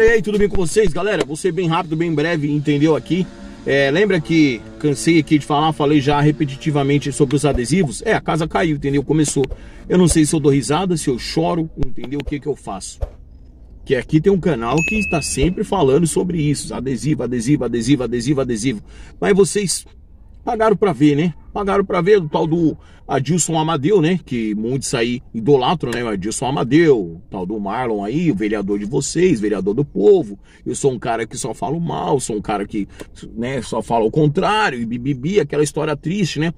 galera, e aí, tudo bem com vocês? Galera, vou ser bem rápido, bem breve, entendeu aqui? É, lembra que cansei aqui de falar, falei já repetitivamente sobre os adesivos? É, a casa caiu, entendeu? Começou. Eu não sei se eu dou risada, se eu choro, entendeu? O que que eu faço? Que aqui tem um canal que está sempre falando sobre isso, adesivo, adesivo, adesivo, adesivo, adesivo. Mas vocês pagaram para ver, né? Pagaram para ver o tal do Adilson Amadeu, né? Que muitos aí idolatram, né? O Adilson Amadeu, tal do Marlon aí, o vereador de vocês, vereador do povo. Eu sou um cara que só falo mal, sou um cara que, né, só fala o contrário, e bibibi, aquela história triste, né?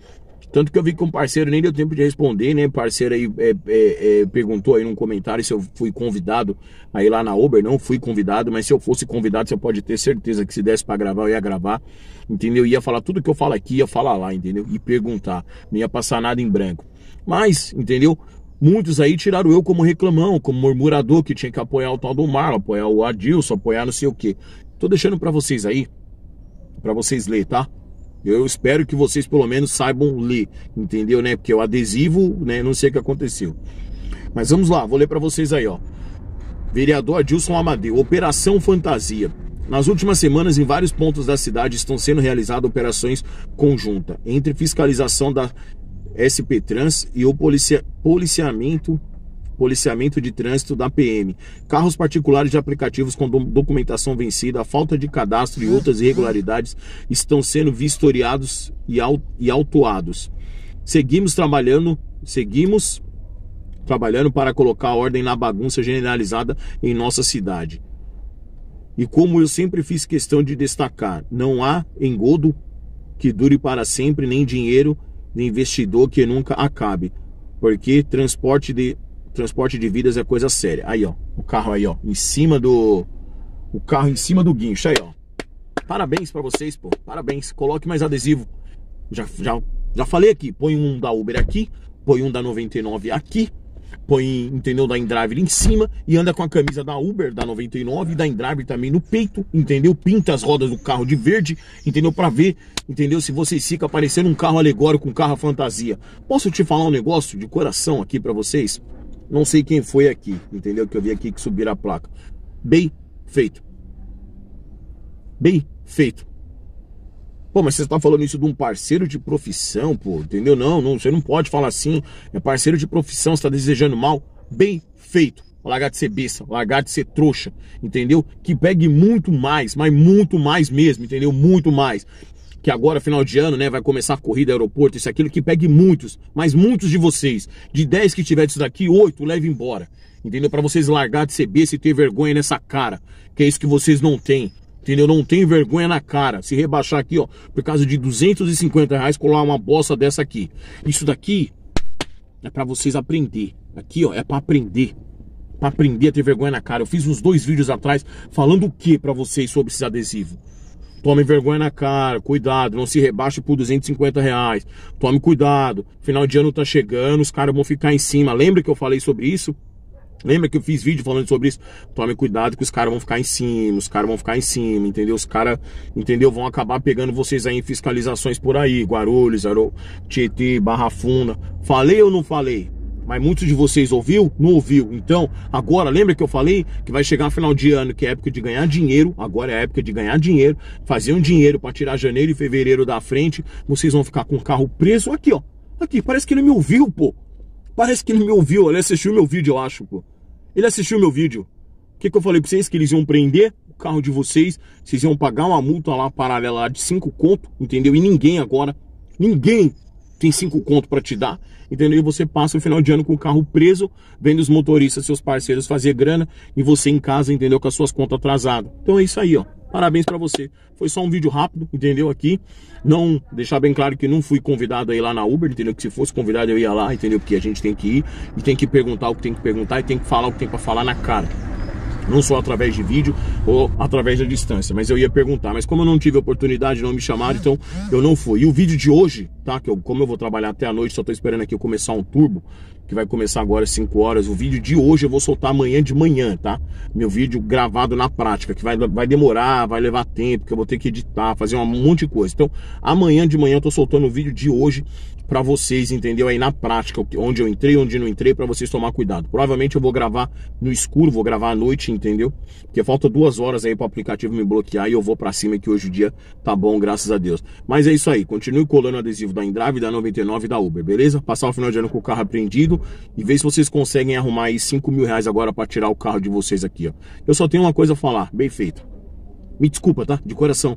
Tanto que eu vi que um parceiro nem deu tempo de responder, né? Parceiro aí é, é, é, perguntou aí num comentário se eu fui convidado aí lá na Uber. Não fui convidado, mas se eu fosse convidado, você pode ter certeza que se desse para gravar, eu ia gravar, entendeu? Ia falar tudo que eu falo aqui, ia falar lá, entendeu? E perguntar, não ia passar nada em branco. Mas, entendeu? Muitos aí tiraram eu como reclamão, como murmurador, que tinha que apoiar o tal do Marlon, apoiar o Adilson, apoiar não sei o quê. Tô deixando para vocês aí, para vocês ler, tá? Eu espero que vocês pelo menos saibam ler, entendeu, né? Porque o adesivo, né, não sei o que aconteceu. Mas vamos lá, vou ler para vocês aí, ó. Vereador Adilson Amadeu, Operação Fantasia. Nas últimas semanas, em vários pontos da cidade estão sendo realizadas operações conjuntas entre fiscalização da SP Trans e o policia policiamento policiamento de trânsito da PM, carros particulares de aplicativos com documentação vencida, falta de cadastro e outras irregularidades estão sendo vistoriados e autuados. Seguimos trabalhando, seguimos trabalhando para colocar ordem na bagunça generalizada em nossa cidade. E como eu sempre fiz questão de destacar, não há engodo que dure para sempre, nem dinheiro de investidor que nunca acabe, porque transporte de transporte de vidas é coisa séria. Aí, ó, o carro aí, ó, em cima do o carro em cima do guincho aí, ó. Parabéns para vocês, pô. Parabéns. Coloque mais adesivo. Já já já falei aqui, põe um da Uber aqui, põe um da 99 aqui, põe, entendeu, da Endrive em cima e anda com a camisa da Uber, da 99 e da Endrive também no peito, entendeu? Pinta as rodas do carro de verde, entendeu? Para ver, entendeu? Se vocês ficam parecendo um carro alegórico, um carro fantasia. Posso te falar um negócio de coração aqui para vocês? Não sei quem foi aqui, entendeu? Que eu vi aqui que subiram a placa. Bem feito. Bem feito. Pô, mas você está falando isso de um parceiro de profissão, pô, entendeu? Não, não, você não pode falar assim. É parceiro de profissão, você tá desejando mal. Bem feito. Largar de ser besta, largar de ser trouxa, entendeu? Que pegue muito mais, mas muito mais mesmo, entendeu? Muito mais que agora, final de ano, né, vai começar a corrida aeroporto, isso aquilo, que pegue muitos, mas muitos de vocês. De 10 que tiver disso daqui, 8 leve embora. Entendeu? Para vocês largar de ser besta e ter vergonha nessa cara. Que é isso que vocês não têm. Entendeu? Não tem vergonha na cara. Se rebaixar aqui, ó, por causa de 250 reais, colar uma bosta dessa aqui. Isso daqui é para vocês aprender. Aqui, ó, é para aprender. Para aprender a ter vergonha na cara. Eu fiz uns dois vídeos atrás falando o que para vocês sobre esses adesivos. Tome vergonha na cara, cuidado, não se rebaixe por 250 reais. Tome cuidado, final de ano tá chegando, os caras vão ficar em cima. Lembra que eu falei sobre isso? Lembra que eu fiz vídeo falando sobre isso? Tome cuidado que os caras vão ficar em cima, os caras vão ficar em cima, entendeu? Os caras, entendeu? Vão acabar pegando vocês aí em fiscalizações por aí, Guarulhos, Tietê, Barra Funda. Falei ou não falei? Mas muitos de vocês ouviu? Não ouviu. Então, agora, lembra que eu falei que vai chegar final de ano, que é época de ganhar dinheiro. Agora é a época de ganhar dinheiro, fazer um dinheiro para tirar janeiro e fevereiro da frente. Vocês vão ficar com o carro preso aqui, ó. Aqui, parece que ele me ouviu, pô. Parece que ele me ouviu. Ele assistiu meu vídeo, eu acho, pô. Ele assistiu meu vídeo. O que, que eu falei pra vocês? Que eles iam prender o carro de vocês. Vocês iam pagar uma multa lá paralela de 5 conto, entendeu? E ninguém agora, ninguém tem 5 conto para te dar entendeu? E você passa o final de ano com o carro preso, vendo os motoristas, seus parceiros fazer grana e você em casa, entendeu? Com as suas contas atrasadas. Então é isso aí, ó. Parabéns para você. Foi só um vídeo rápido, entendeu? Aqui. Não deixar bem claro que não fui convidado aí lá na Uber, entendeu? Que se fosse convidado eu ia lá, entendeu? Porque a gente tem que ir e tem que perguntar o que tem que perguntar e tem que falar o que tem para falar na cara não só através de vídeo ou através da distância, mas eu ia perguntar, mas como eu não tive oportunidade, não me chamaram, então eu não fui. E o vídeo de hoje, tá, que eu, como eu vou trabalhar até a noite, só tô esperando aqui eu começar um turbo, que vai começar agora às 5 horas, o vídeo de hoje eu vou soltar amanhã de manhã, tá? Meu vídeo gravado na prática, que vai, vai demorar, vai levar tempo, que eu vou ter que editar, fazer um monte de coisa. Então, amanhã de manhã eu tô soltando o vídeo de hoje para vocês, entendeu? Aí na prática, onde eu entrei, onde não entrei, para vocês tomar cuidado. Provavelmente eu vou gravar no escuro, vou gravar à noite, entendeu? Porque falta duas horas aí para o aplicativo me bloquear e eu vou para cima que hoje o dia tá bom, graças a Deus. Mas é isso aí, continue colando adesivo da Endrave, da 99 e da Uber, beleza? Passar o final de ano com o carro apreendido e ver se vocês conseguem arrumar aí 5 mil reais agora para tirar o carro de vocês aqui, ó. Eu só tenho uma coisa a falar, bem feito. Me desculpa, tá? De coração,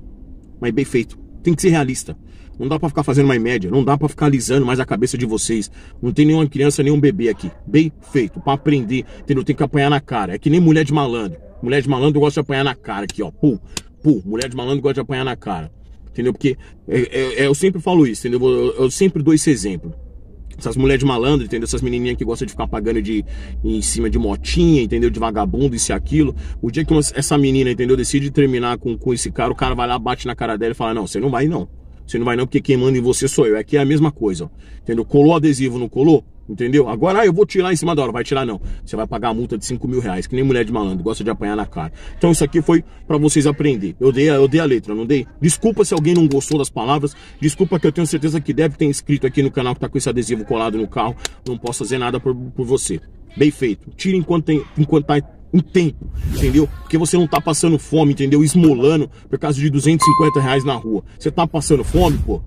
mas bem feito. Tem que ser realista. Não dá para ficar fazendo mais média, não dá para ficar alisando mais a cabeça de vocês. Não tem nenhuma criança, nenhum bebê aqui. Bem feito, para aprender, entendeu? Tem que apanhar na cara. É que nem mulher de malandro. Mulher de malandro gosta de apanhar na cara aqui, ó. Pum, pum. Mulher de malandro gosta de apanhar na cara. Entendeu? Porque é, é, é eu sempre falo isso, entendeu? Eu, eu sempre dou esse exemplo. Essas mulheres de malandro, entendeu? Essas menininhas que gostam de ficar pagando de, em cima de motinha, entendeu? De vagabundo, isso e aquilo. O dia que uma, essa menina, entendeu? Decide terminar com, com esse cara, o cara vai lá, bate na cara dela e fala: Não, você não vai não. Você não vai não, porque quem manda em você sou eu. Aqui é a mesma coisa, ó. Entendeu? Colou adesivo, não colou? Entendeu? Agora ah, eu vou tirar em cima da hora. Vai tirar não. Você vai pagar a multa de 5 mil reais, que nem mulher de malandro, gosta de apanhar na cara. Então isso aqui foi para vocês aprender. Eu dei, eu dei a letra, não dei? Desculpa se alguém não gostou das palavras. Desculpa que eu tenho certeza que deve ter inscrito aqui no canal que tá com esse adesivo colado no carro. Não posso fazer nada por, por você. Bem feito. Tira enquanto, tem, enquanto tá um tempo, entendeu? Porque você não tá passando fome, entendeu? Esmolando por causa de 250 reais na rua. Você tá passando fome, pô?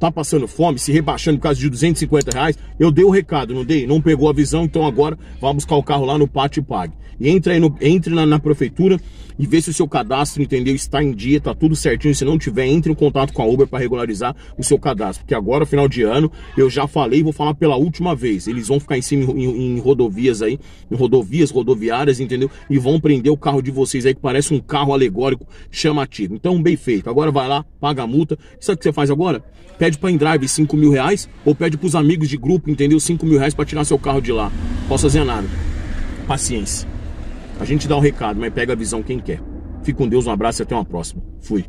Tá passando fome, se rebaixando por causa de 250 reais? Eu dei o recado, não dei? Não pegou a visão, então agora vá buscar o carro lá no pátio e pague. E entre aí no, entre na, na prefeitura e vê se o seu cadastro, entendeu, está em dia, tá tudo certinho. Se não tiver, entre em contato com a Uber para regularizar o seu cadastro. Porque agora, final de ano, eu já falei vou falar pela última vez. Eles vão ficar em cima em, em, rodovias aí, em rodovias, rodoviárias, entendeu? E vão prender o carro de vocês aí, que parece um carro alegórico chamativo. Então, bem feito. Agora vai lá, paga a multa. Sabe o que você faz agora? Pede para Endrive 5 mil reais ou pede para os amigos de grupo, entendeu? 5 mil reais para tirar seu carro de lá. Posso fazer nada. Paciência. A gente dá o um recado, mas pega a visão quem quer. Fique com Deus, um abraço e até uma próxima. Fui.